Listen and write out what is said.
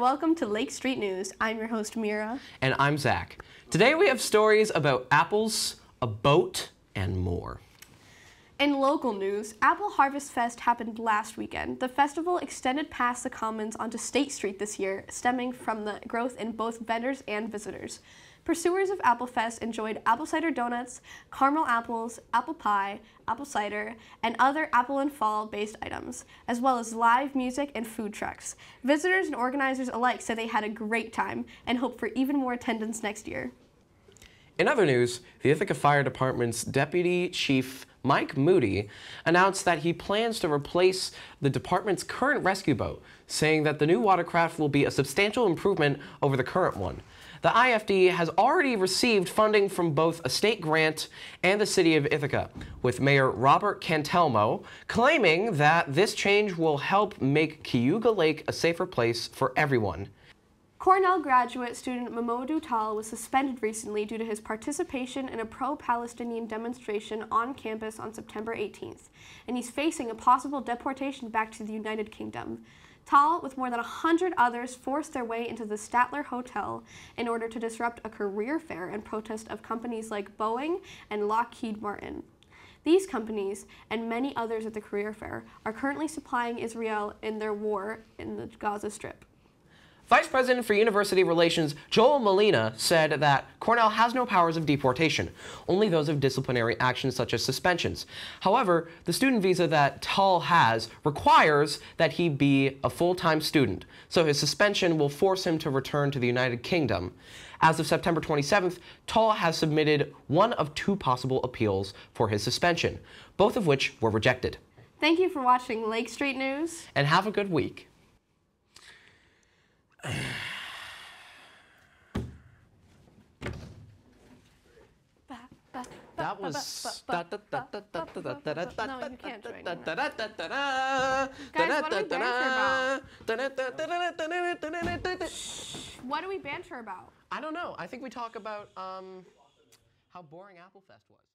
welcome to Lake Street News. I'm your host, Meara. And I'm Zak. Today we have stories about apples, a boat, and more. In local news, Apple Harvest Fest happened last weekend. The festival extended past the Commons onto State Street this year, stemming from the growth in both vendors and visitors. Pursuers of Apple Fest enjoyed apple cider donuts, caramel apples, apple pie, apple cider, and other apple and fall based items, as well as live music and food trucks. Visitors and organizers alike said they had a great time and hope for even more attendance next year. In other news, the Ithaca Fire Department's Deputy Chief Mike Moody announced that he plans to replace the department's current rescue boat, saying that the new watercraft will be a substantial improvement over the current one. The IFD has already received funding from both a state grant and the city of Ithaca, with Mayor Robert Cantelmo claiming that this change will help make Cayuga Lake a safer place for everyone. Cornell graduate student Momodou Taal was suspended recently due to his participation in a pro-Palestinian demonstration on campus on September 18th, and he's facing a possible deportation back to the United Kingdom. Taal, with more than 100 others, forced their way into the Statler Hotel in order to disrupt a career fair and protest of companies like Boeing and Lockheed Martin. These companies and many others at the career fair are currently supplying Israel in their war in the Gaza Strip. Vice President for University Relations Joel Malina said that Cornell has no powers of deportation, only those of disciplinary actions such as suspensions. However, the student visa that Taal has requires that he be a full-time student, so his suspension will force him to return to the United Kingdom. As of September 27th, Taal has submitted one of two possible appeals for his suspension, both of which were rejected. Thank you for watching Lake Street News. And have a good week. That was. No, you can't join Guys, what do we banter What do we banter about? I don't know. I think we talk about um, how boring Apple Fest was.